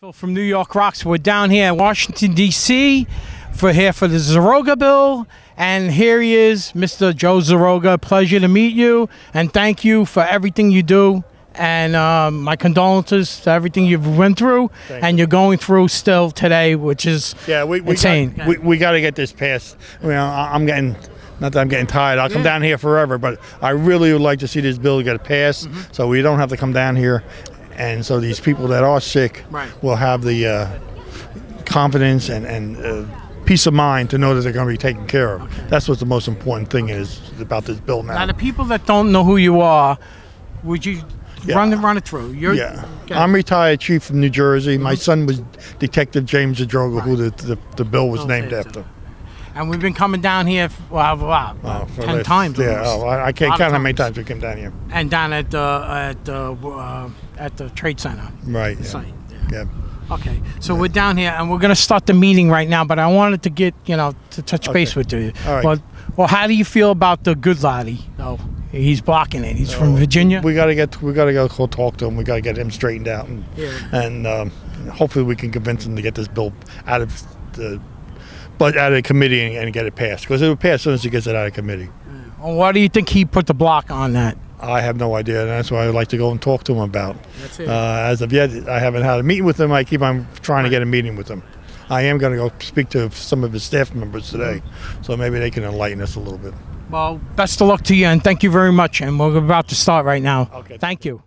Phil from New York Rocks. We're down here in Washington, D.C. for here for the Zadroga bill. And here he is, Mr. Joe Zadroga. Pleasure to meet you and thank you for everything you do. And um, my condolences to everything you've went through Thank and you. you're going through still today, which is Yeah, we, we insane. Got, we, we got to get this passed. You know, I- I'm getting, not that I'm getting tired. I'll come down here forever, but I really would like to see this bill get passed Mm-hmm. so we don't have to come down here. And so these people that are sick Right. will have the uh, confidence and, and uh, peace of mind to know that they're going to be taken care of. That's what the most important thing is about this bill now. now the people that don't know who you are, would you Yeah. run it run it through? You're, Yeah, Okay. I'm retired chief from New Jersey. My Mm-hmm. son was Detective James Zadroga, who the, the, the bill was Okay, named after. And we've been coming down here, well, wow, Oh, ten the- times. Yeah, oh, I, can't count how many times. we came down here. and down at the at the uh, at the trade center Right. Yeah. yeah. Okay, so we're down here and we're gonna start the meeting right now. But I wanted to get you know to touch base with you. All right. Well, well, how do you feel about the Goodlatte? Oh, he's blocking it. He's from Virginia. We gotta get we gotta go talk to him. We gotta get him straightened out, and Yeah. and um, hopefully we can convince him to get this bill out of the but out of committee and, and get it passed because it will pass as soon as he gets it out of committee. Well, why do you think he put the block on that? I have no idea, and that's why I'd like to go and talk to him about. That's it. Uh, as of yet, I haven't had a meeting with him. I keep on trying to get a meeting with him. I am going to go speak to some of his staff members today, so maybe they can enlighten us a little bit. Well, best of luck to you and thank you very much. And we're about to start right now. Okay. Thank you.